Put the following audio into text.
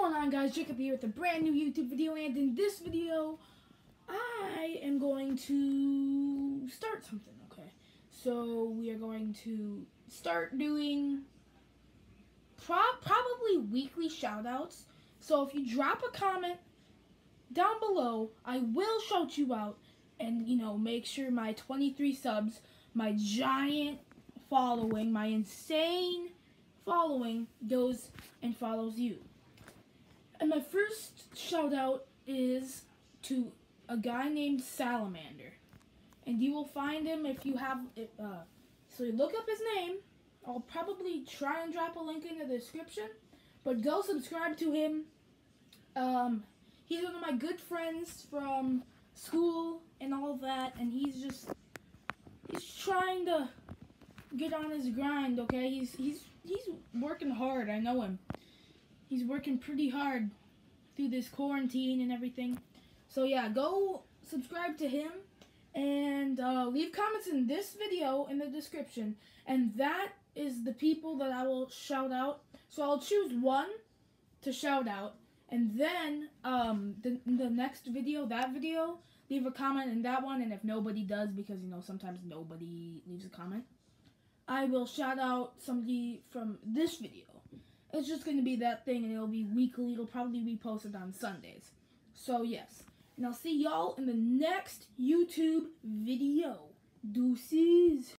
going on guys? Jacob here with a brand new YouTube video and in this video I am going to start something, okay? So we are going to start doing pro probably weekly shoutouts. So if you drop a comment down below, I will shout you out and you know make sure my 23 subs, my giant following, my insane following goes and follows you. My first shout out is to a guy named Salamander. And you will find him if you have. Uh, so you look up his name. I'll probably try and drop a link in the description. But go subscribe to him. Um, he's one of my good friends from school and all that. And he's just, he's trying to get on his grind, okay? He's, he's, he's working hard. I know him he's working pretty hard through this quarantine and everything. So yeah, go subscribe to him and uh, leave comments in this video in the description. And that is the people that I will shout out. So I'll choose one to shout out. And then um, the, the next video, that video, leave a comment in that one. And if nobody does, because, you know, sometimes nobody leaves a comment, I will shout out somebody from this video. It's just going to be that thing, and it'll be weekly. It'll probably be posted on Sundays. So, yes. And I'll see y'all in the next YouTube video. Deuces.